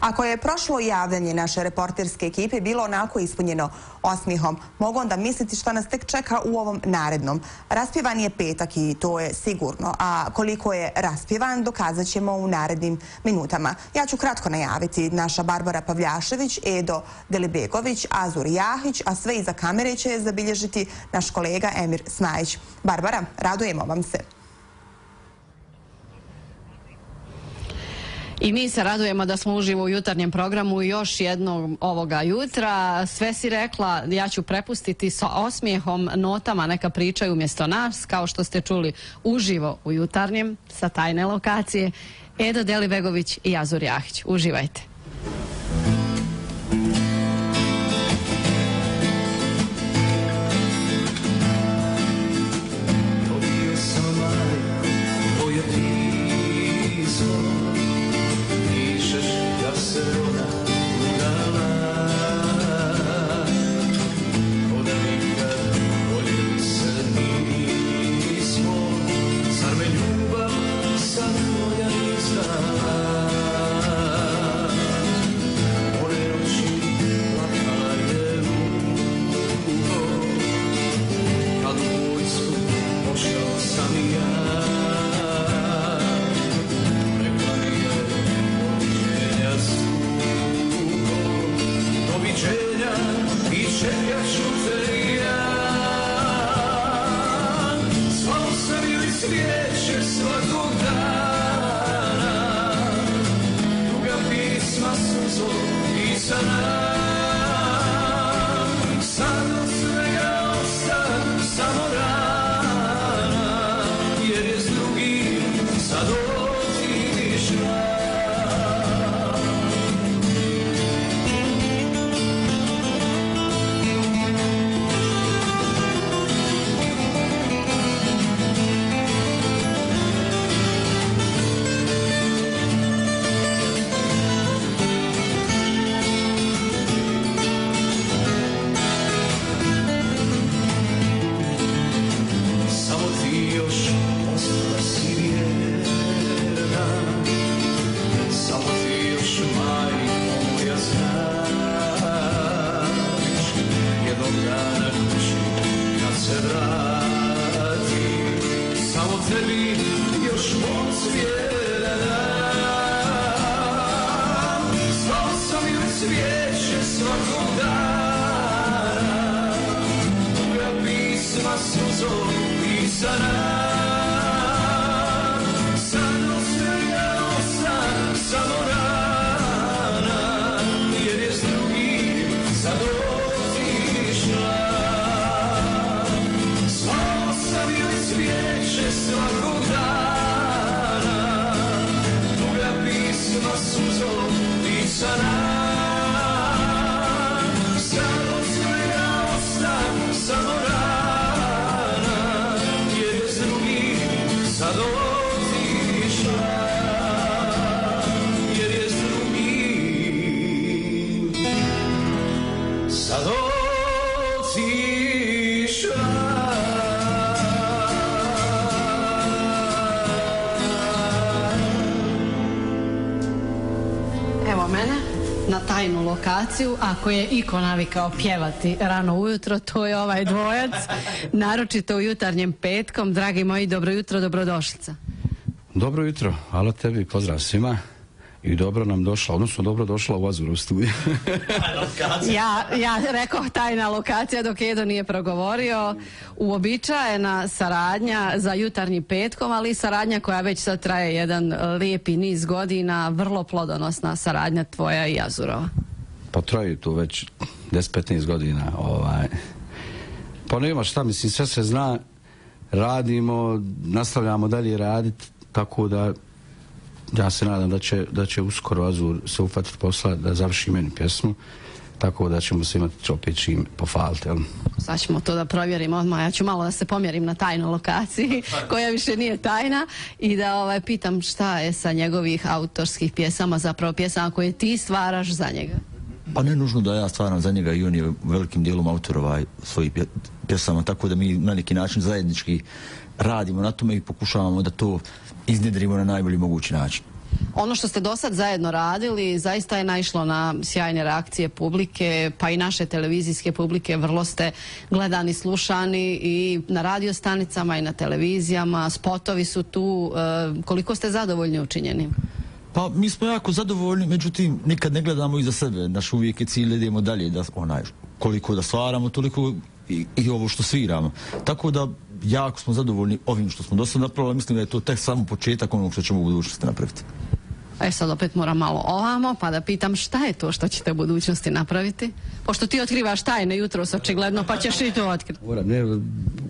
Ako je prošlo javljanje naše reporterske ekipe bilo onako ispunjeno osmihom, mogu onda misliti što nas tek čeka u ovom narednom. Raspjevan je petak i to je sigurno, a koliko je raspjevan dokazat ćemo u narednim minutama. Ja ću kratko najaviti naša Barbara Pavljašević, Edo Delibegović, Azur Jahić, a sve iza kamere će zabilježiti naš kolega Emir Smajić. Barbara, radujemo vam se. I mi se radujemo da smo uživo u jutarnjem programu još jednog ovoga jutra. Sve si rekla, ja ću prepustiti sa osmijehom notama, neka pričaju umjesto nas, kao što ste čuli uživo u jutarnjem sa tajne lokacije. Edo Delibegović i Azur Jahić. Uživajte. Samo tebi još moc vjerna Zvao sam joj svijeće svakog dana. Tuga pisma suzom pisana mene na tajnu lokaciju, ako je iko navikao pjevati rano ujutro, to je ovaj dvojac, naročito u jutarnjem petkom. Dragi moji, dobro jutro, dobrodošlica. Dobro jutro, hvala tebi, pozdrav svima i dobro nam došla, odnosno dobro došla u Azuru studiju. Ja, ja rekao tajna lokacija dok Edo nije progovorio. Uobičajena saradnja za jutarnji petkom, ali i saradnja koja već sad traje jedan e, lijepi niz godina, vrlo plodonosna saradnja tvoja i Azurova. pa traju tu već 10-15 godina. Ovaj. Pa nema šta, mislim, sve se zna, radimo, nastavljamo dalje raditi, tako da ja se nadam da će, da će uskoro Azur se ufatiti posla da završi meni pjesmu, tako da ćemo se imati opet čim pofaliti. Sad ćemo to da provjerimo odmah. Ja ću malo da se pomjerim na tajnoj lokaciji, koja više nije tajna i da ovaj, pitam šta je sa njegovih autorskih pjesama, zapravo pjesama koje ti stvaraš za njega. Pa ne nužno da ja stvaram za njega i on je velikim dijelom autor ovaj, svojih pje- pjesama, tako da mi na neki način zajednički radimo na tome i pokušavamo da to iznjedrimo na najbolji mogući način. Ono što ste do sad zajedno radili zaista je naišlo na sjajne reakcije publike, pa i naše televizijske publike. Vrlo ste gledani, slušani i na radio stanicama i na televizijama. Spotovi su tu. E, koliko ste zadovoljni učinjenim? Pa mi smo jako zadovoljni, međutim nikad ne gledamo iza sebe. Naš uvijek je cilj idemo dalje, da onaj, koliko da stvaramo, toliko i, i ovo što sviramo. Tako da jako smo zadovoljni ovim što smo do sada napravili, mislim da je to tek samo početak onog što ćemo u budućnosti napraviti. E sad opet moram malo ovamo pa da pitam šta je to što ćete u budućnosti napraviti? Pošto ti otkrivaš tajne jutros očigledno pa ćeš i to otkriti. Moram, ne,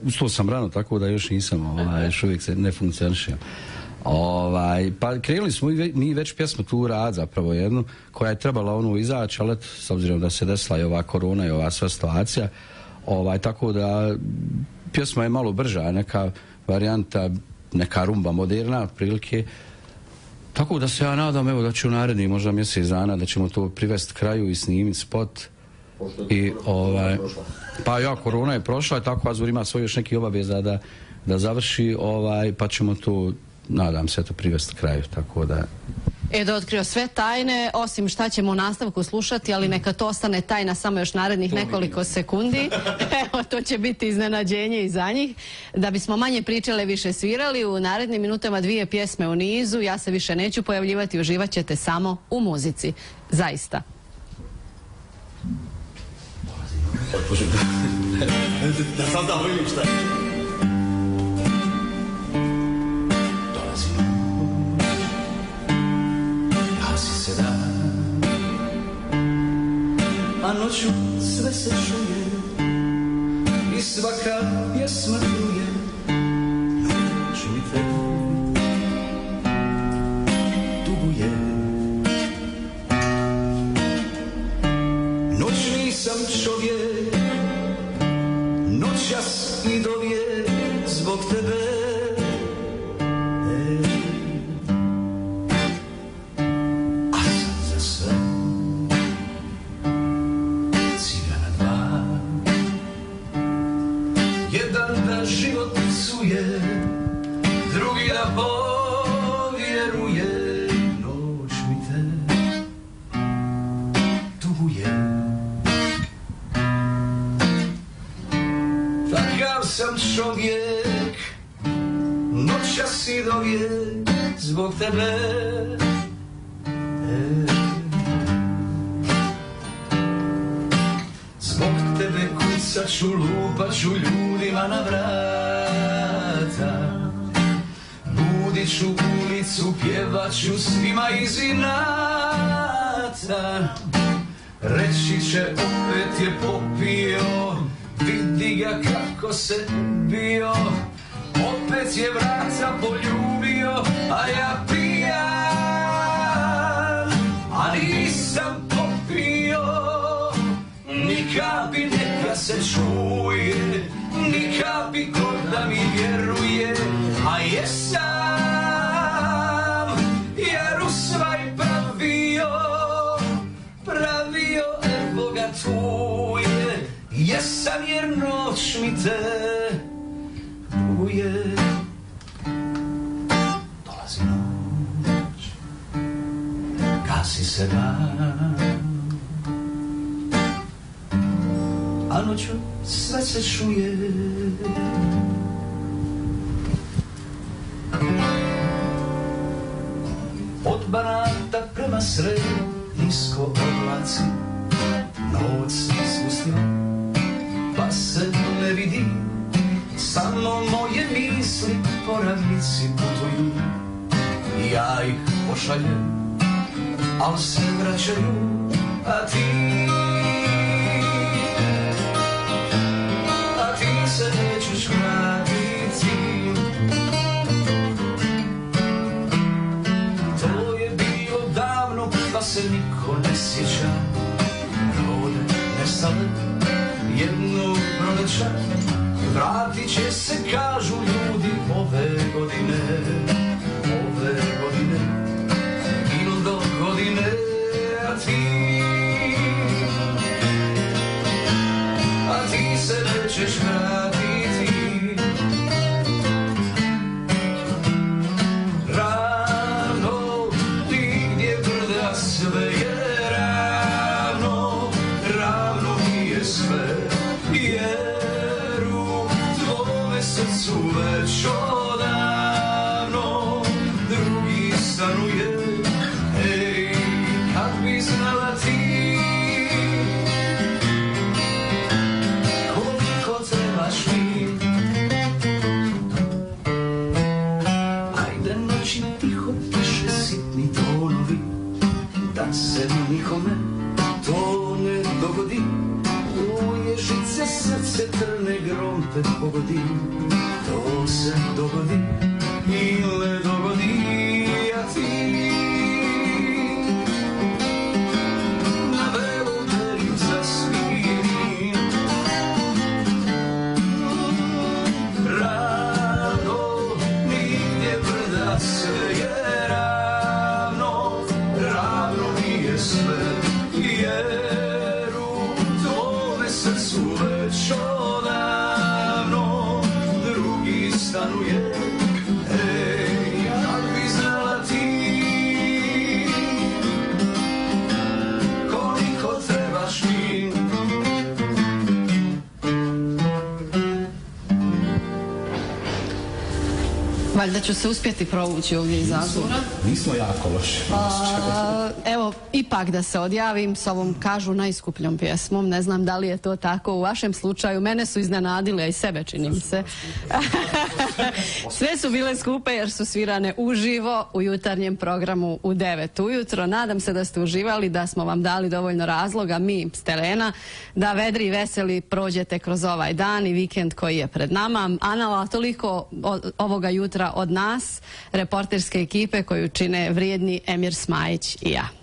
ustao sam rano tako da još nisam, ovaj, još uvijek se ne funkcionišem. Ovaj, pa krenuli smo mi već pjesmu tu rad zapravo jednu koja je trebala ono izaći, ali s obzirom da se desila i ova korona i ova sva situacija, ovaj, tako da pjesma je malo brža, neka varijanta, neka rumba moderna, otprilike. Tako da se ja nadam evo da će u narednih možda mjesec dana da ćemo to privesti kraju i snimiti spot. I ovaj pa ja korona je prošla tako Azur ima svoj još neki obaveza da da završi ovaj pa ćemo to nadam se to privesti kraju tako da Edo otkrio sve tajne, osim šta ćemo u nastavku slušati, ali neka to ostane tajna samo još narednih nekoliko sekundi. Evo, to će biti iznenađenje i za njih. Da bismo manje pričale, više svirali, u narednim minutama dvije pjesme u nizu, ja se više neću pojavljivati, uživat ćete samo u muzici. Zaista. Da sad da vidim šta je. A noću sve se čuje I svaka pjesma truje Noć mi te Tuguje Noć nisam čovjek Noćas i dovijek Zbog tebe Takav sam čovjek Noćas i Zbog tebe. Zbog tebe kucat ću, lupat ću ljudima na vrata. Budit ću ulicu, pjevat ću svima iz inata. Reći će opet je popio, vidi ga kako se bio Opet je vrata poljubio, a ja pijan A nisam popio. Ni kapi neka se čuje, ni kapi ko da mi vjeruje, a jesam noć mi te tuguje. Dolazi noć, gasi se dan, a noću sve se čuje. Od Banata prema sredu nisko oblaci, noć se se ne vidi, samo moje misli po ravnici putuju. Ja ih pošaljem, al se vraćaju, a ti su već odavno drugi stanuje. Ej, kad bi znala ti koliko trebaš mi. Ajde noći tiho piše sitni tonovi da se nikome to ne dogodi. Ježice srce trne grom te pogodi. To se dogodi ili ne dogodi A ti Valjda ću se uspjeti provući ovdje iz Azura. Nismo jako loši. A, evo, ipak da se odjavim s ovom, kažu, najskupljom pjesmom. Ne znam da li je to tako u vašem slučaju. Mene su iznenadile, a i sebe čini mi se. Sve su bile skupe jer su svirane uživo u jutarnjem programu u 9 ujutro. Nadam se da ste uživali, da smo vam dali dovoljno razloga, mi s terena, da vedri i veseli prođete kroz ovaj dan i vikend koji je pred nama. Anala, toliko ovoga jutra od nas, reporterske ekipe koju čine vrijedni Emir Smajić i ja.